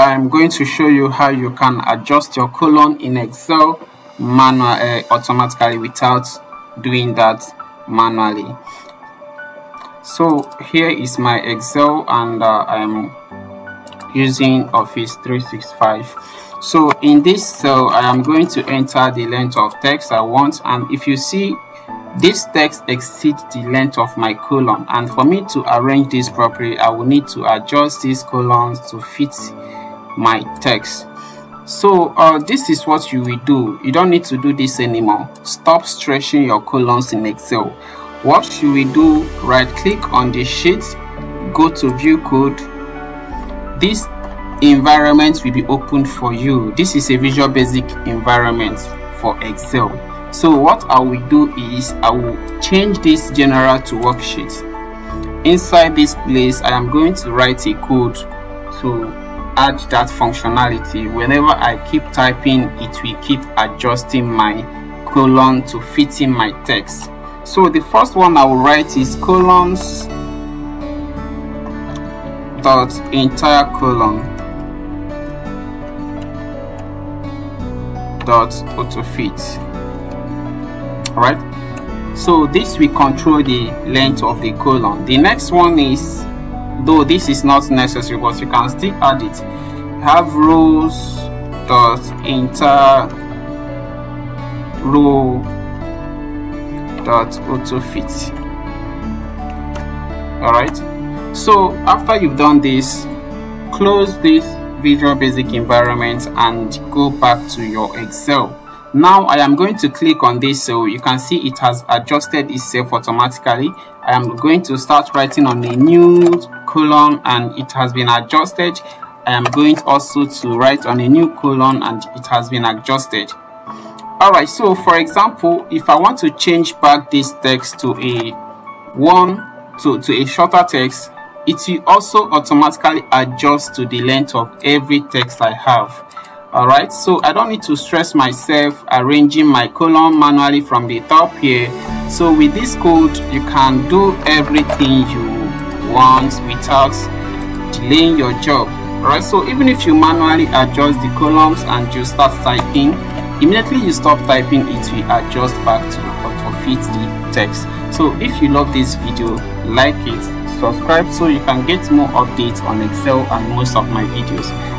I'm going to show you how you can adjust your column in Excel manual uh, automatically without doing that manually. So here is my Excel and uh, I'm using Office 365 so in this cell I am going to enter the length of text I want and if you see this text exceeds the length of my column. And for me to arrange this properly I will need to adjust these columns to fit my text. So uh, this is what you will do. You don't need to do this anymore. Stop stretching your columns in excel. What you will do right click on the sheet go to view code. This environment will be opened for you. This is a visual basic environment for excel. So what I will do is I will change this general to worksheet. Inside this place, I am going to write a code to add that functionality. Whenever I keep typing, it will keep adjusting my column to fit in my text. So the first one I will write is columns dot entire column dot auto fit all right so this will control the length of the column the next one is though this is not necessary but you can still add it. Have rows dot entire row dot auto fit. All right so after you've done this close this visual basic environment and go back to your excel now i am going to click on this so you can see it has adjusted itself automatically. I am going to start writing on a new column and it has been adjusted. I am going also to write on a new column and it has been adjusted. All right so for example if i want to change back this text to a one to, to a shorter text it will also automatically adjust to the length of every text i have all right so i don't need to stress myself arranging my column manually from the top here. So with this code you can do everything you want without delaying your job. All right so even if you manually adjust the columns and you start typing immediately you stop typing it will adjust back to auto fit the text. So if you love this video like it subscribe so you can get more updates on excel and most of my videos